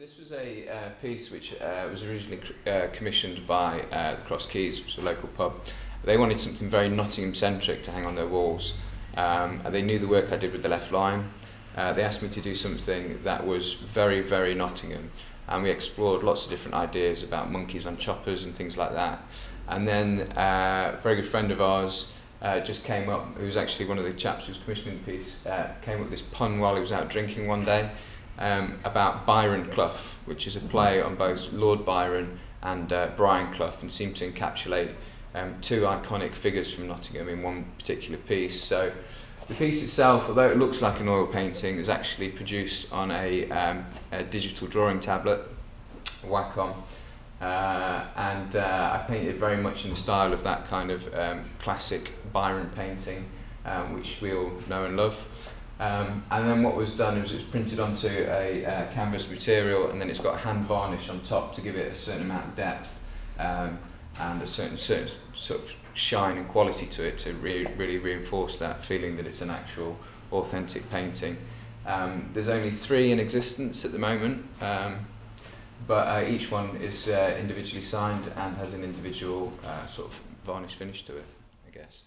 This was a uh, piece which uh, was originally uh, commissioned by uh, the Cross Keys, which is a local pub. They wanted something very Nottingham-centric to hang on their walls. Um, they knew the work I did with the LeftLion. Uh, they asked me to do something that was very, very Nottingham. And we explored lots of different ideas about monkeys on choppers and things like that. And then uh, a very good friend of ours just came up, who was actually one of the chaps who was commissioning the piece, came up with this pun while he was out drinking one day um, about Byron Clough, which is a play on both Lord Byron and uh, Brian Clough, and seemed to encapsulate um, two iconic figures from Nottingham in one particular piece. So the piece itself, although it looks like an oil painting, is actually produced on a, um, a digital drawing tablet, Wacom. Uh, and uh, I painted very much in the style of that kind of um, classic Byron painting, um, which we all know and love. Um, and then what was done was it's printed onto a uh, canvas material and then it's got a hand varnish on top to give it a certain amount of depth um, and a certain, certain sort of shine and quality to it to re really reinforce that feeling that it's an actual authentic painting. Um, there's only three in existence at the moment, um, but uh, each one is uh, individually signed and has an individual uh, sort of varnish finish to it, I guess.